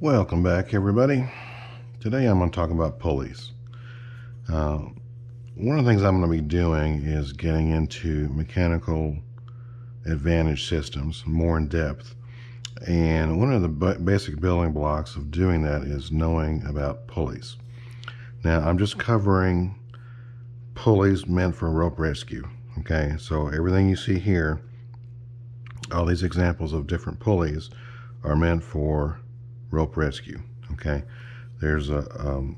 Welcome back, everybody. Today I'm going to talk about pulleys. Uh, one of the things I'm going to be doing is getting into mechanical advantage systems more in depth. And one of the basic building blocks of doing that is knowing about pulleys. Now, I'm just covering pulleys meant for rope rescue. Okay, so everything you see here, all these examples of different pulleys are meant for rope rescue. Okay, there's a um,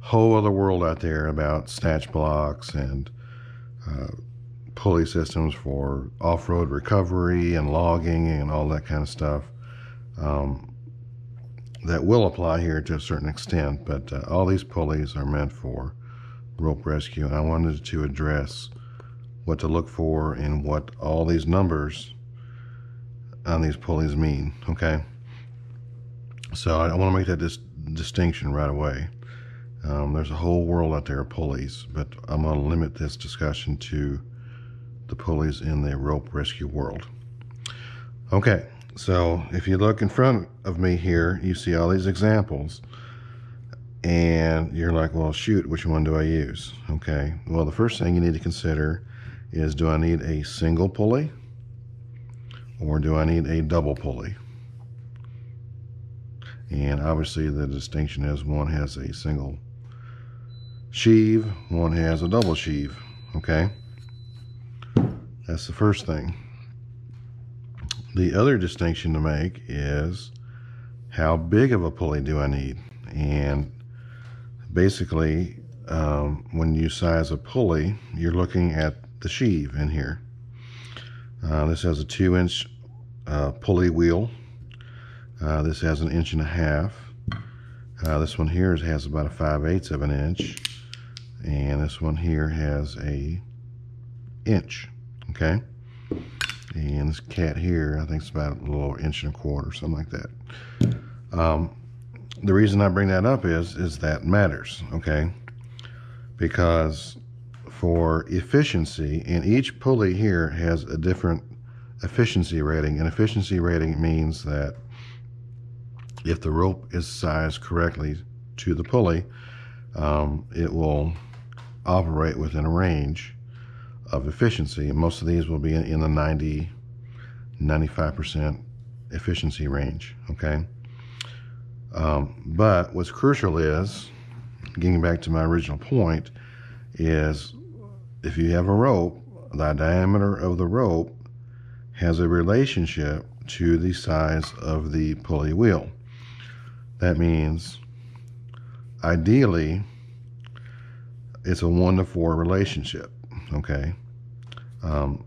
whole other world out there about snatch blocks and uh, pulley systems for off-road recovery and logging and all that kind of stuff. Um, that will apply here to a certain extent, but uh, all these pulleys are meant for rope rescue. And I wanted to address what to look for and what all these numbers on these pulleys mean, okay? So I, I want to make that dis distinction right away. Um, there's a whole world out there of pulleys, but I'm going to limit this discussion to the pulleys in the rope rescue world. Okay, so if you look in front of me here, you see all these examples and you're like, well, shoot, which one do I use? Okay, well, the first thing you need to consider is do I need a single pulley or do I need a double pulley? And obviously the distinction is one has a single sheave, one has a double sheave, okay? That's the first thing. The other distinction to make is how big of a pulley do I need? And basically, um, when you size a pulley, you're looking at the sheave in here. Uh, this has a two inch uh, pulley wheel. Uh, this has an inch and a half. Uh, this one here has about a 5 eighths of an inch. And this one here has a inch. Okay. And this cat here, I think it's about a little inch and a quarter, something like that. Um, the reason I bring that up is, is that matters, okay? Because for efficiency, and each pulley here has a different efficiency rating. And efficiency rating means that if the rope is sized correctly to the pulley, um, it will operate within a range of efficiency. And most of these will be in, in the 90, 95% efficiency range, okay? Um, but what's crucial is, getting back to my original point, is if you have a rope, the diameter of the rope has a relationship to the size of the pulley wheel. That means ideally it's a one to four relationship, okay? Um,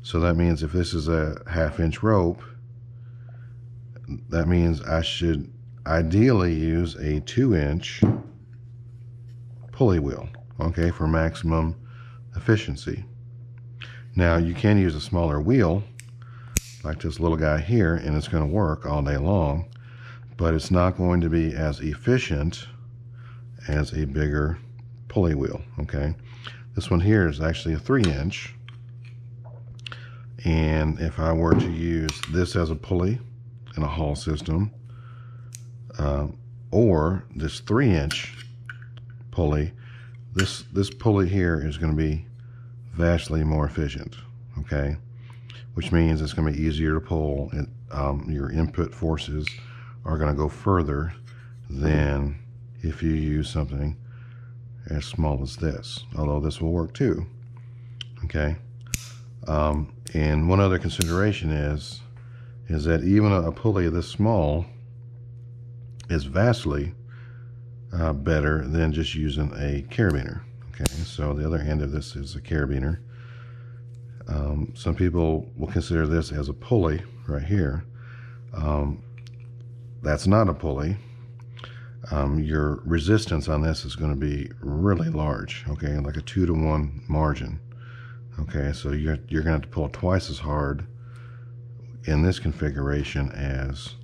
so that means if this is a half inch rope, that means I should ideally use a two inch pulley wheel, okay, for maximum efficiency. Now you can use a smaller wheel like this little guy here and it's going to work all day long, but it's not going to be as efficient as a bigger pulley wheel, okay? This one here is actually a three inch and if I were to use this as a pulley in a haul system, uh, or this three inch pulley, this, this pulley here is going to be vastly more efficient, okay? Which means it's going to be easier to pull and um, your input forces are going to go further than if you use something as small as this, although this will work too, okay? Um, and one other consideration is, is that even a, pulley this small is vastly uh, better than just using a carabiner. Okay, so the other end of this is a carabiner. Um, some people will consider this as a pulley right here. Um, that's not a pulley. Um, your resistance on this is going to be really large, okay, like a two to one margin. Okay, so you're, you're going to have to pull twice as hard in this configuration as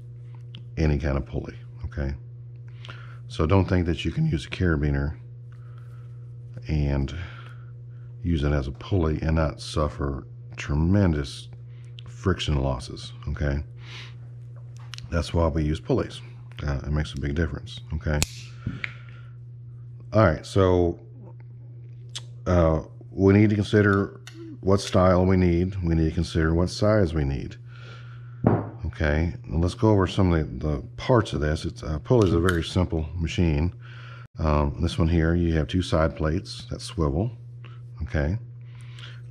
any kind of pulley, okay? So don't think that you can use a carabiner and use it as a pulley and not suffer tremendous friction losses, okay? That's why we use pulleys. Uh, it makes a big difference, okay? All right, so uh, we need to consider what style we need. We need to consider what size we need. Okay, now let's go over some of the, the parts of this. It's uh, pulley is a very simple machine. Um, this one here, you have two side plates that swivel. Okay,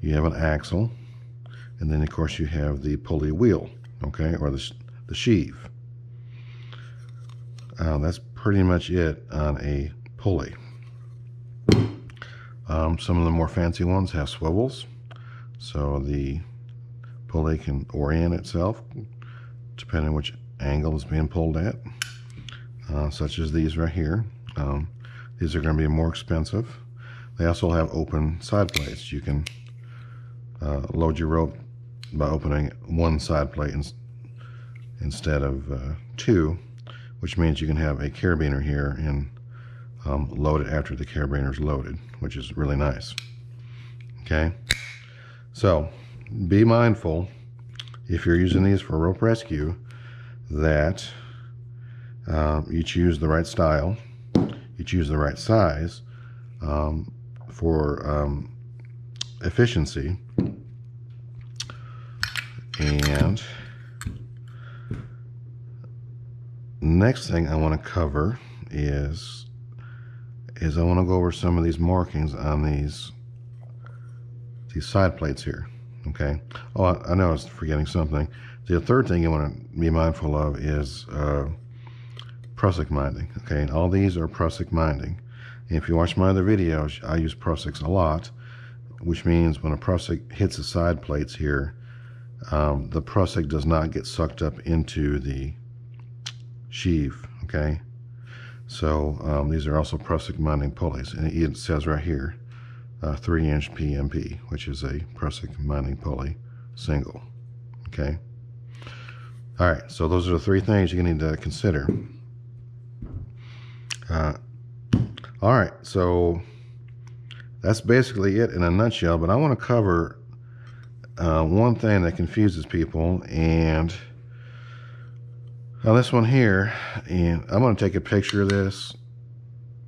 you have an axle, and then of course you have the pulley wheel. Okay, or the the sheave. Uh, that's pretty much it on a pulley. Um, some of the more fancy ones have swivels, so the pulley can orient itself depending which angle is being pulled at, uh, such as these right here. Um, these are going to be more expensive. They also have open side plates. You can uh, load your rope by opening one side plate in, instead of uh, two, which means you can have a carabiner here and um, load it after the carabiner is loaded, which is really nice. Okay, so be mindful if you're using these for rope rescue that um, you choose the right style, you choose the right size um, for um, efficiency. And next thing I want to cover is is I want to go over some of these markings on these these side plates here. Okay. Oh, I, I know I was forgetting something. The third thing you want to be mindful of is uh, prusik minding. Okay, and all these are prusik minding. if you watch my other videos, I use prusiks a lot, which means when a prusik hits the side plates here, um, the prusik does not get sucked up into the sheave. Okay, so um, these are also prusik minding pulleys, and it says right here a 3 inch PMP, which is a prusik minding pulley single. Okay. All right, so those are the three things you need to consider. Uh, all right, so that's basically it in a nutshell, but I want to cover uh, one thing that confuses people, and now this one here, and I'm going to take a picture of this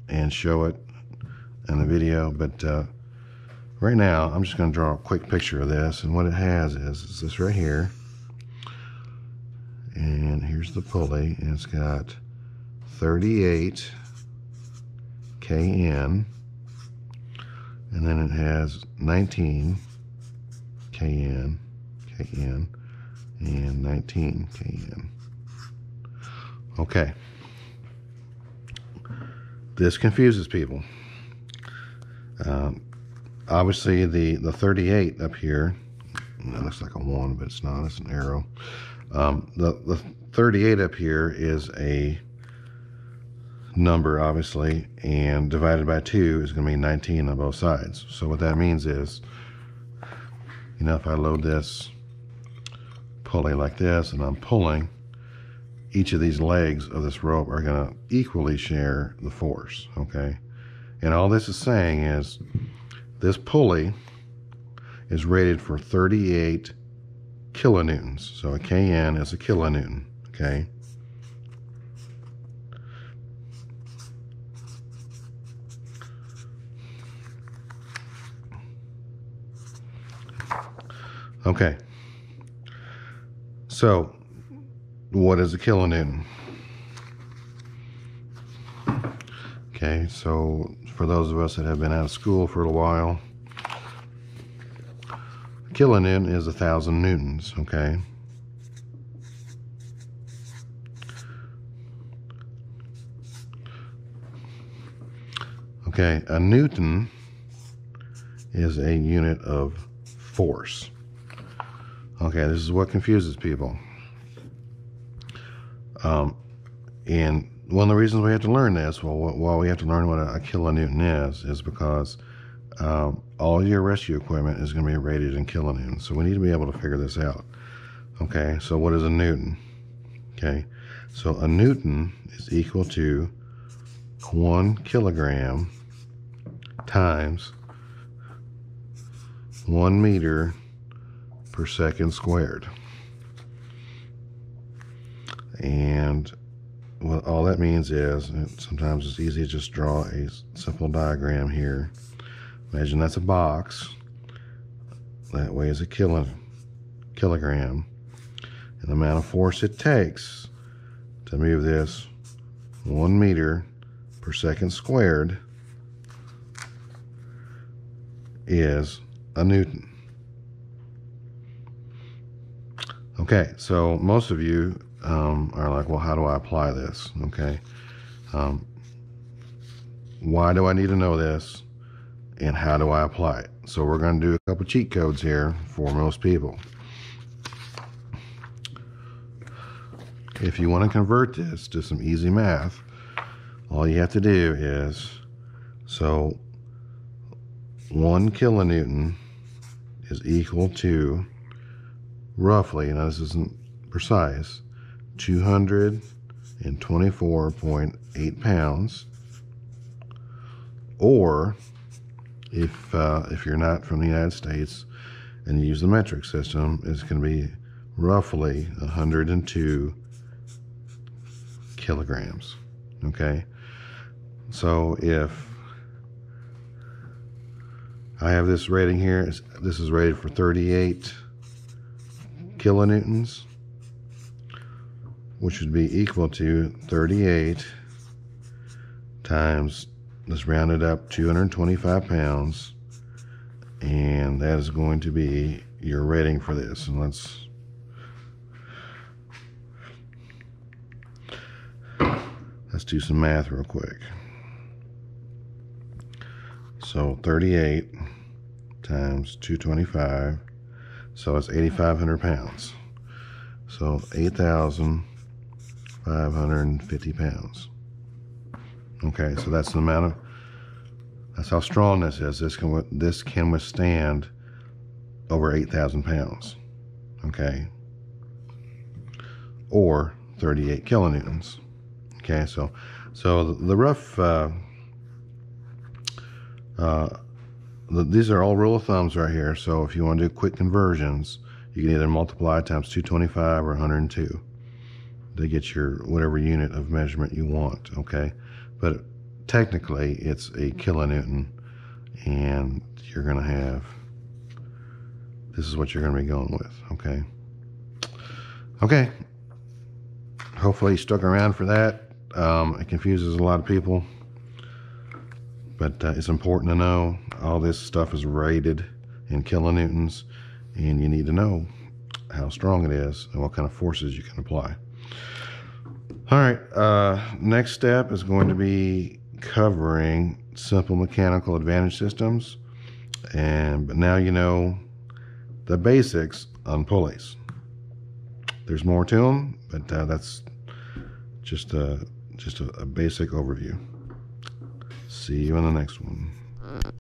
and show it in the video, but uh, right now I'm just going to draw a quick picture of this and what it has is, is this right here. And here's the pulley and it's got 38 KN and then it has 19 KN KN and 19 KN okay this confuses people um, obviously the, the 38 up here, that looks like a one, but it's not, it's an arrow. Um, the, the 38 up here is a number, obviously, and divided by 2 is going to be 19 on both sides. So what that means is, you know, if I load this pulley like this and I'm pulling, each of these legs of this rope are going to equally share the force, okay? And all this is saying is this pulley is rated for 38 kilonewtons. So a KN is a kilonewton, okay? Okay. So, what is a kilonewton? Okay, so for those of us that have been out of school for a while. Kilonewton is a thousand newtons, okay? Okay, a newton is a unit of force. Okay, this is what confuses people. Um, and one of the reasons we have to learn this, well, why we have to learn what a, kilonewton is, is because um, all your rescue equipment is going to be rated in kilonewtons. So we need to be able to figure this out. Okay, so what is a newton? Okay, so a newton is equal to one kilogram times one meter per second squared. And what all that means is, sometimes it's easy to just draw a simple diagram here. Imagine that's a box. That weighs a kilo, kilogram. And the amount of force it takes to move this one meter per second squared is a Newton. Okay, so most of you um, are like, well, how do I apply this? Okay. Um, why do I need to know this? And how do I apply it? So we're going to do a couple cheat codes here for most people. If you want to convert this to some easy math, all you have to do is, so one kilonewton is equal to roughly, now this isn't precise, 224.8 pounds. Or if uh, if you're not from the United States and you use the metric system, it's going to be roughly 102 kilograms. Okay, so if I have this rating here, this is rated for 38 kilonewtons, which would be equal to 38 times, let's round it up, 225 pounds. And that is going to be your rating for this. And let's let's do some math real quick. So 38 times 225 so it's 8,500 pounds. So 8,550 pounds. Okay, so that's the amount of, that's how strong this is. This can, this can withstand over 8,000 pounds. Okay. Or 38 kilonewtons. Okay, so, so the, the rough, uh, uh, these are all rule of thumbs right here. So if you want to do quick conversions, you can either multiply times 225 or 102 to get your whatever unit of measurement you want, okay? But technically, it's a kilonewton, and you're going to have, this is what you're going to be going with, okay? Okay. Hopefully you stuck around for that. Um, it confuses a lot of people but uh, it's important to know all this stuff is rated in kilonewtons and you need to know how strong it is and what kind of forces you can apply. All right, uh, next step is going to be covering simple mechanical advantage systems. And but now you know the basics on pulleys. There's more to them, but uh, that's just a just a, a basic overview. See you in the next one.